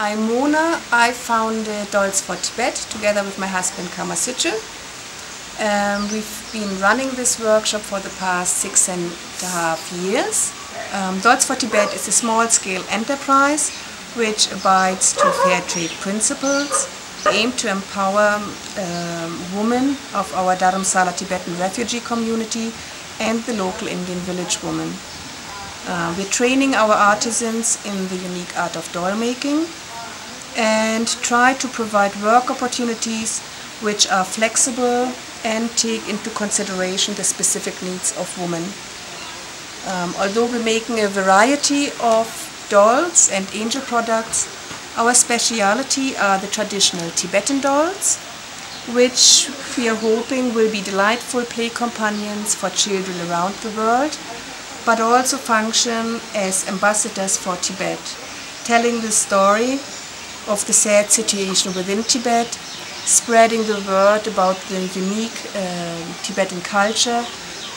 I'm Mona. I founded Dolls for Tibet together with my husband Karma Um, we've been running this workshop for the past six and a half years. Um, Dolls for Tibet is a small-scale enterprise which abides to fair trade principles, aim to empower um, women of our Dharamsala Tibetan refugee community and the local Indian village women. Uh, we're training our artisans in the unique art of doll making and try to provide work opportunities which are flexible and take into consideration the specific needs of women. Um, although we're making a variety of dolls and angel products, our speciality are the traditional Tibetan dolls, which we are hoping will be delightful play companions for children around the world but also function as ambassadors for Tibet, telling the story of the sad situation within Tibet, spreading the word about the unique uh, Tibetan culture,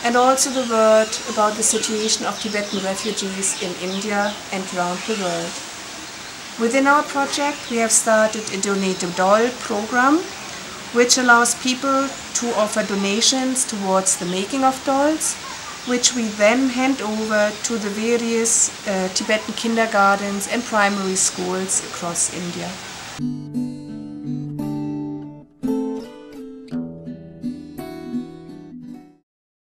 and also the word about the situation of Tibetan refugees in India and around the world. Within our project, we have started a Donate a Doll program, which allows people to offer donations towards the making of dolls which we then hand over to the various uh, Tibetan kindergartens and primary schools across India.